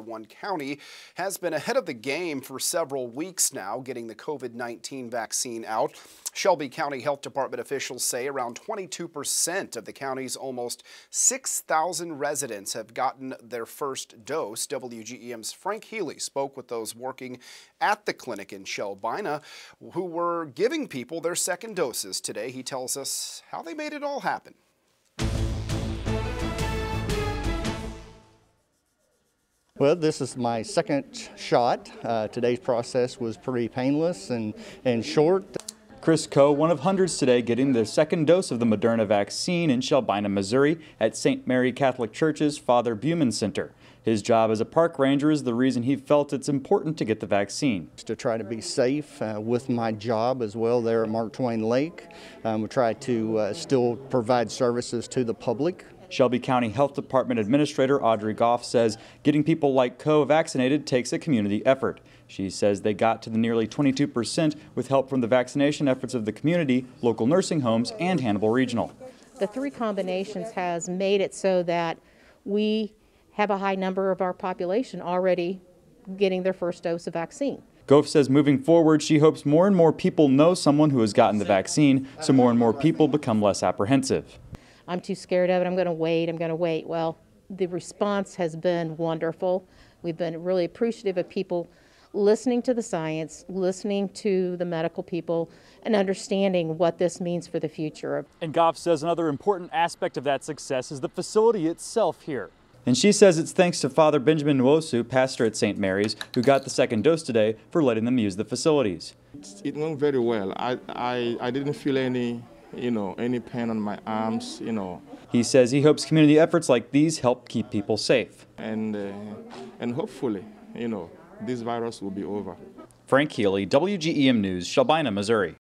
One County has been ahead of the game for several weeks now, getting the COVID 19 vaccine out. Shelby County Health Department officials say around 22% of the county's almost 6,000 residents have gotten their first dose. WGEM's Frank Healy spoke with those working at the clinic in Shelbina who were giving people their second doses today. He tells us how they made it all happen. Well, this is my second shot. Uh, today's process was pretty painless and, and short. Chris Coe, one of hundreds today getting their second dose of the Moderna vaccine in Shelbina, Missouri at St. Mary Catholic Church's Father Buman Center. His job as a park ranger is the reason he felt it's important to get the vaccine. To try to be safe uh, with my job as well there at Mark Twain Lake. Um, we try to uh, still provide services to the public. Shelby County Health Department Administrator Audrey Goff says getting people like Coe vaccinated takes a community effort. She says they got to the nearly 22% with help from the vaccination efforts of the community, local nursing homes, and Hannibal Regional. The three combinations has made it so that we have a high number of our population already getting their first dose of vaccine. Goff says moving forward, she hopes more and more people know someone who has gotten the vaccine, so more and more people become less apprehensive. I'm too scared of it. I'm going to wait. I'm going to wait. Well, the response has been wonderful. We've been really appreciative of people listening to the science, listening to the medical people, and understanding what this means for the future. And Goff says another important aspect of that success is the facility itself here. And she says it's thanks to Father Benjamin Nwosu, pastor at St. Mary's, who got the second dose today for letting them use the facilities. It went very well. I, I, I didn't feel any you know, any pain on my arms, you know. He says he hopes community efforts like these help keep people safe. And, uh, and hopefully, you know, this virus will be over. Frank Healy, WGEM News, Shelbina, Missouri.